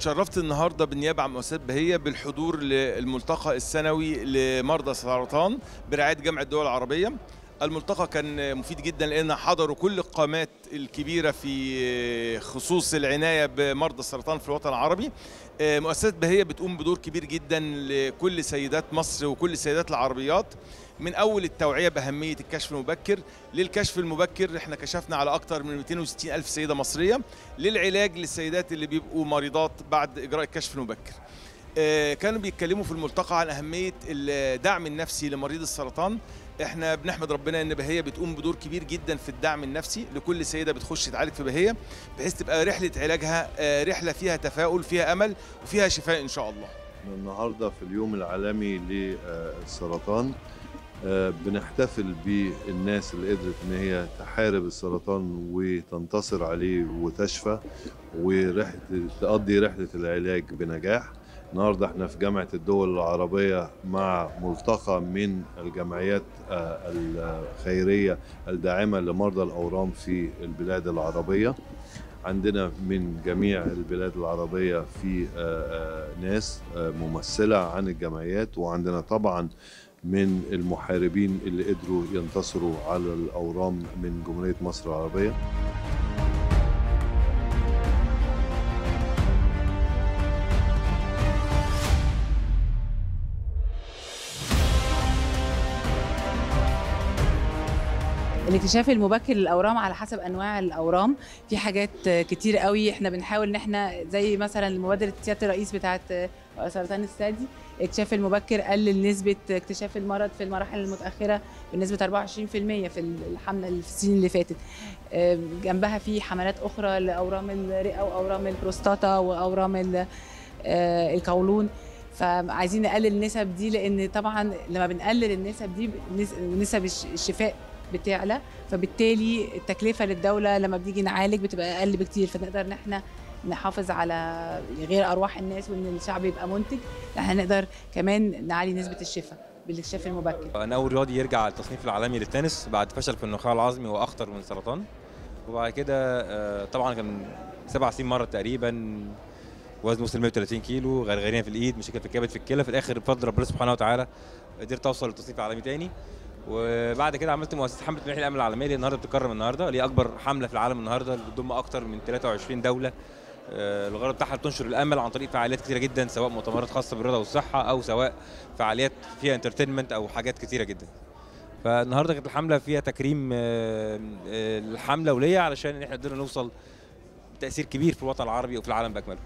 تشرفت النهارده بالنيابه عن مؤسسات بهيه بالحضور للملتقى السنوي لمرضى السرطان برعاية جامعه الدول العربية. الملتقى كان مفيد جدا لأن حضروا كل القامات الكبيرة في خصوص العناية بمرضى السرطان في الوطن العربي. مؤسسة بهية بتقوم بدور كبير جدا لكل سيدات مصر وكل سيدات العربيات. من أول التوعية بأهمية الكشف المبكر للكشف المبكر إحنا كشفنا على أكثر من 260 ألف سيدة مصرية للعلاج للسيدات اللي بيبقوا مريضات بعد إجراء الكشف المبكر كانوا بيتكلموا في الملتقى عن أهمية الدعم النفسي لمريض السرطان. إحنا بنحمد ربنا إن بهية بتقوم بدور كبير جدا في الدعم النفسي لكل سيدة بتخش تعالج في بهية بحيث تبقى رحلة علاجها آه رحلة فيها تفاؤل فيها أمل وفيها شفاء إن شاء الله. النهارده في اليوم العالمي للسرطان بنحتفل بالناس اللي قدرت إن هي تحارب السرطان وتنتصر عليه وتشفى ورحله تقضي رحلة العلاج بنجاح. النهارده إحنا في جامعة الدول العربية مع ملتقى من الجمعيات الخيرية الداعمة لمرضى الأورام في البلاد العربية. عندنا من جميع البلاد العربية في ناس ممثلة عن الجمعيات وعندنا طبعا من المحاربين اللي قدروا ينتصروا على الأورام من جمهورية مصر العربية. الاكتشاف المبكر للأورام على حسب أنواع الأورام. في حاجات كتير قوي. إحنا بنحاول إن إحنا زي مثلا مبادره سياده الرئيس بتاعه سرطان الثدي. الاكتشاف المبكر قلل نسبة اكتشاف المرض في المراحل المتأخرة بنسبة 24% في الحمله في السنين اللي فاتت. جنبها في حملات أخرى لأورام الرئة وأورام البروستاتا وأورام القولون. فعايزين نقلل النسب دي لأن طبعا لما بنقلل النسب دي نسب الشفاء بتعلى فبالتالي التكلفة للدولة لما بنيجي نعالج بتبقى أقل بكتير. فنقدر إن إحنا نحافظ على غير أرواح الناس وإن الشعب يبقى منتج إحنا نقدر كمان نعلي نسبة الشفاء بالاكتشاف المبكر. أنا أول رياضي يرجع على التصنيف العالمي للتنس بعد فشل في النخاع العظمي وأخطر من السرطان. وبعد كده طبعا كان سبع سنين مره تقريبا وزنه وصل 130 كيلو غرغرينة في الإيد مشاكل في الكبد في الكلى. في الآخر بفضل ربنا سبحانه وتعالى قدرت أوصل للتصنيف العالمي تاني. وبعد كده عملت مؤسسة حملة مناحي الأمن العالمية. اللي النهارده بتتكرم النهارده. اللي هي أكبر حملة في العالم النهارده؟ اللي بتضم أكتر من 23 دولة. الغرض بتاعها تنشر الأمل عن طريق فعاليات كتيرة جدا سواء مؤتمرات خاصة بالرياضة والصحة أو سواء فعاليات فيها انترتينمنت أو حاجات كتيرة جدا. فالنهاردة كانت الحملة فيها تكريم الحملة وليا علشان إحنا قدرنا نوصل تأثير كبير في الوطن العربي وفي العالم بأكمله.